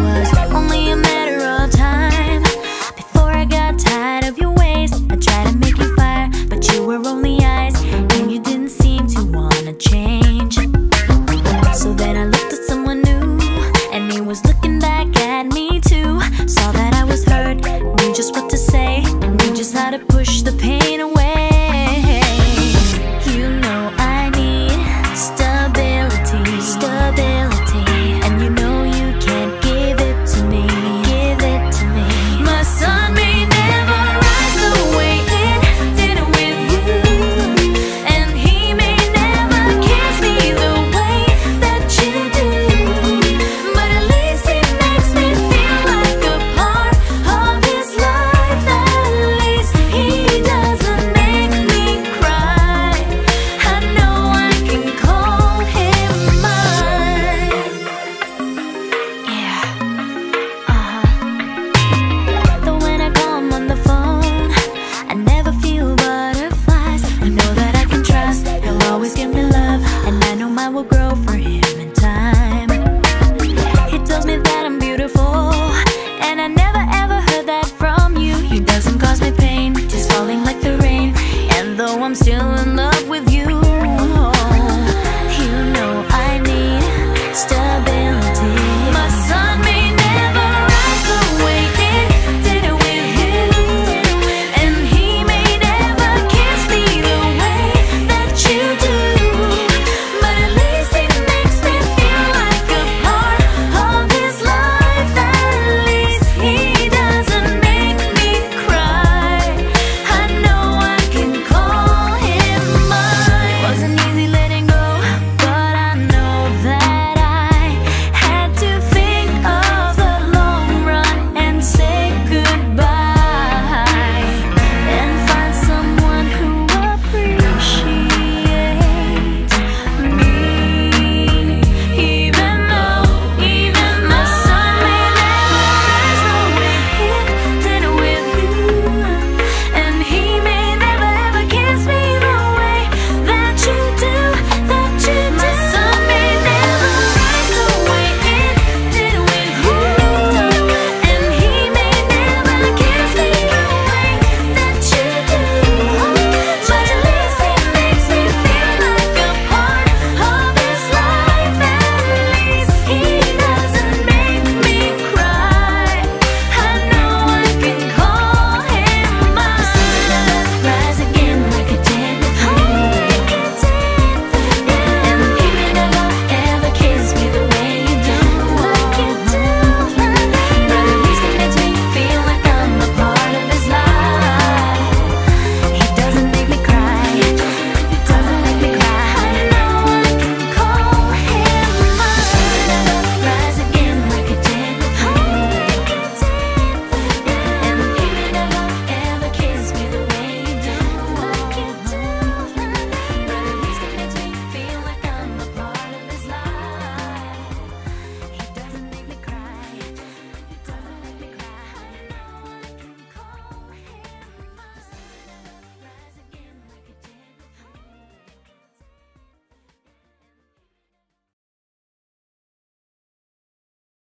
was only a matter of time before I got tired of your ways. I tried to make you fire, but you were only ice, and you didn't seem to wanna change. So then I looked at someone new, and he was looking back at me too. Saw that I was hurt, knew just what to say, knew just how to push the pain. feeling love